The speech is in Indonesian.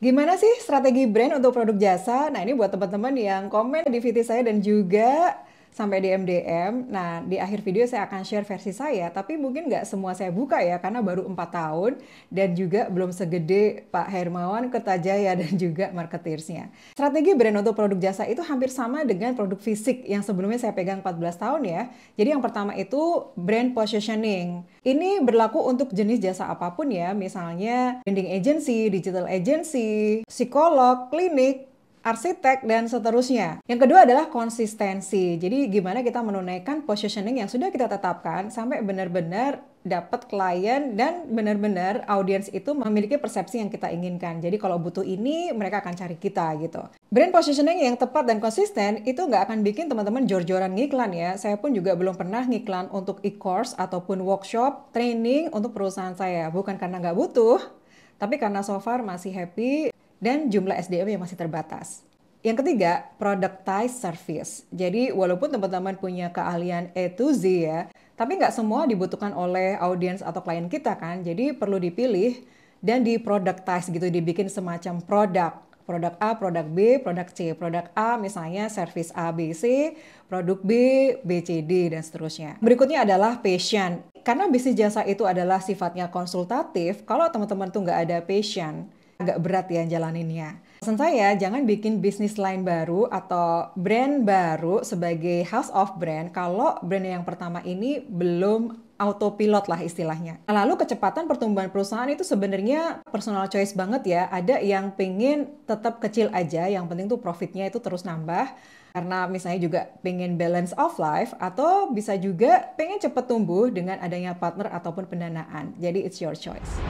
Gimana sih strategi brand untuk produk jasa? Nah ini buat teman-teman yang komen di VT saya dan juga sampai di MDM. Nah, di akhir video saya akan share versi saya, tapi mungkin nggak semua saya buka ya, karena baru empat tahun dan juga belum segede Pak Hermawan Kertajaya dan juga marketeersnya. Strategi brand untuk produk jasa itu hampir sama dengan produk fisik yang sebelumnya saya pegang 14 tahun ya. Jadi yang pertama itu brand positioning. Ini berlaku untuk jenis jasa apa pun ya, misalnya branding agency, digital agency, psikolog, klinik, arsitek, dan seterusnya. Yang kedua adalah konsistensi. Jadi gimana kita menunaikan positioning yang sudah kita tetapkan sampai benar-benar dapat klien dan benar-benar audiens itu memiliki persepsi yang kita inginkan. Jadi kalau butuh ini, mereka akan cari kita gitu. Brand positioning yang tepat dan konsisten itu nggak akan bikin teman-teman jor-joran ngiklan ya. Saya pun juga belum pernah ngiklan untuk e-course ataupun workshop, training untuk perusahaan saya. Bukan karena nggak butuh, tapi karena so far masih happy dan jumlah SDM yang masih terbatas. Yang ketiga, productized service. Jadi walaupun teman-teman punya keahlian A to Z ya, tapi nggak semua dibutuhkan oleh audiens atau klien kita kan. Jadi perlu dipilih dan di productize gitu, dibikin semacam produk. Produk A, produk B, produk C. Produk A misalnya service A, B, C. Produk B, B, C, D, dan seterusnya. Berikutnya adalah passion. Karena bisnis jasa itu adalah sifatnya konsultatif, kalau teman-teman tuh nggak ada passion, agak berat ya jalaninnya. Pesan saya, jangan bikin bisnis lain baru atau brand baru sebagai house of brand kalau brand yang pertama ini belum autopilot lah istilahnya. Lalu kecepatan pertumbuhan perusahaan itu sebenarnya personal choice banget ya. Ada yang pengen tetap kecil aja, yang penting tuh profitnya itu terus nambah. Karena misalnya juga pengen balance of life atau bisa juga pengen cepet tumbuh dengan adanya partner ataupun pendanaan. Jadi it's your choice.